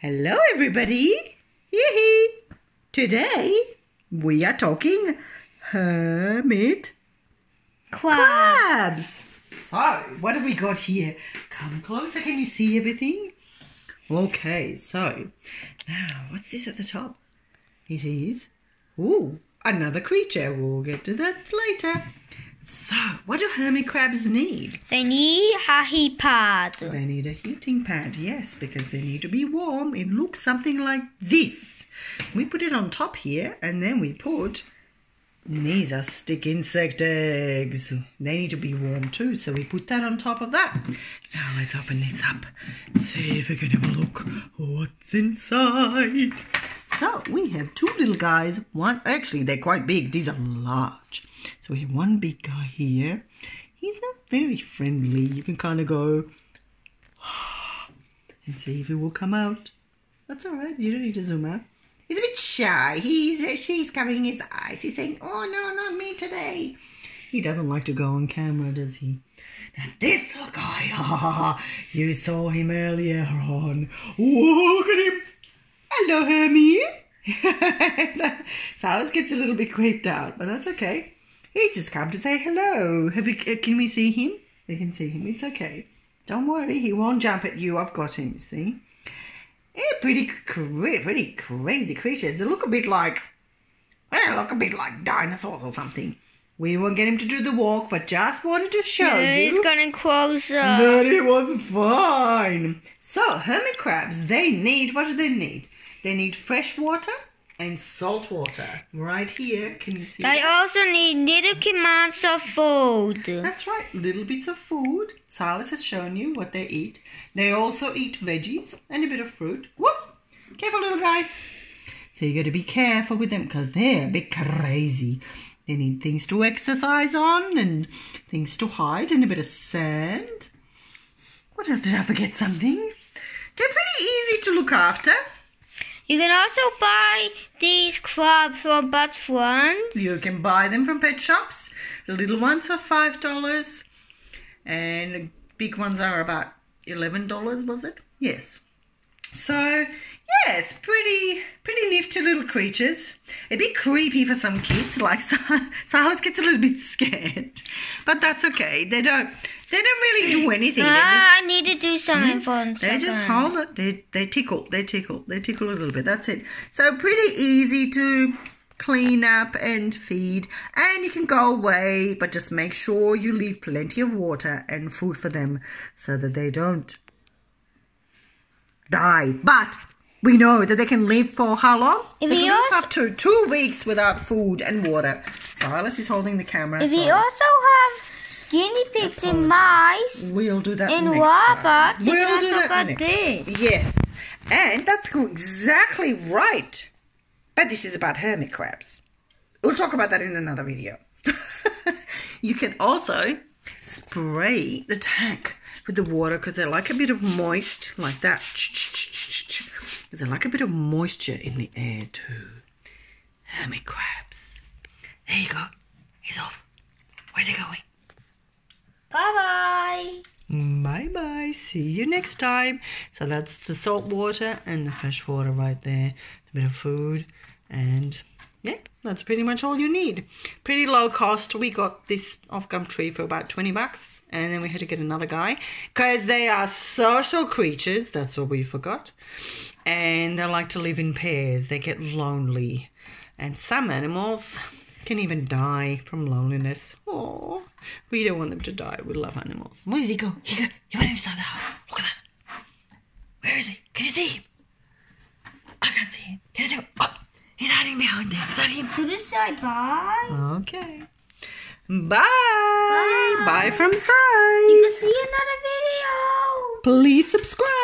Hello, everybody. Yee Today we are talking hermit crabs. So, what have we got here? Come closer. Can you see everything? Okay, so now what's this at the top? It is, ooh, another creature. We'll get to that later. So, what do hermit crabs need? They need a heat pad. They need a heating pad, yes, because they need to be warm. It looks something like this. We put it on top here, and then we put these are stick insect eggs. They need to be warm too, so we put that on top of that. Now let's open this up. See if we can have a look what's inside. So we have two little guys. One, actually, they're quite big. These are large. So we have one big guy here. He's not very friendly. You can kind of go and see if he will come out. That's all right. You don't need to zoom out. He's a bit shy. He's she's covering his eyes. He's saying, "Oh no, not me today." He doesn't like to go on camera, does he? Now this little guy, you saw him earlier on. Whoa, look at him. Hello, Hermie. Silas gets a little bit creeped out, but that's okay. He's just come to say hello. Have we, uh, can we see him? We can see him. It's okay. Don't worry. He won't jump at you. I've got him, see? They're pretty, pretty crazy creatures. They look a bit like, well, look a bit like dinosaurs or something. We won't get him to do the walk, but just wanted to show yeah, you. He's getting closer. That it was fine. So, hermit crabs, they need, what do they need? They need fresh water and salt water. Right here, can you see They that? also need little amounts of food. That's right, little bits of food. Silas has shown you what they eat. They also eat veggies and a bit of fruit. Whoop! Careful, little guy. So you got to be careful with them because they're a bit crazy. They need things to exercise on and things to hide and a bit of sand. What else did I forget? Something? They're pretty easy to look after. You can also buy these crabs from Bud Friends. You can buy them from pet shops. The little ones are five dollars, and the big ones are about eleven dollars. Was it? Yes. So yes, pretty pretty nifty little creatures. A bit creepy for some kids. Like Silas gets a little bit scared, but that's okay. They don't they don't really do anything. They just Ah, I need to do something for a they just hold it. They they tickle. They tickle. They tickle a little bit. That's it. So pretty easy to clean up and feed. And you can go away, but just make sure you leave plenty of water and food for them so that they don't die. But we know that they can live for how long? If they can live also- up to two weeks without food and water. Silas is holding the camera. If you also have guinea pigs and mice we'll do that and robots, We'll do that got this. Yes, and that's exactly right. But this is about hermit crabs. We'll talk about that in another video. you can also spray the tank with the water because they like a bit of moist, like that. Because they like a bit of moisture in the air too. Hermit crabs. There you go. He's off. Where's he going? Bye bye. Bye bye. See you next time. So that's the salt water and the fresh water right there. A bit of food and yeah, that's pretty much all you need. Pretty low cost. We got this off Gumtree for about 20 bucks and then we had to get another guy because they are social creatures. That's what we forgot. And they like to live in pairs. They get lonely. And some animals can even die from loneliness. Oh, we don't want them to die. We love animals. Where did he go? He, go, he went inside the house. Look at that. Where is he? Can you see him? I can't see him. Can you see him? Oh, he's hiding behind there. Is that him? Should I say bye? Okay. Bye. Bye, from side. You Sai. can see another video. Please subscribe.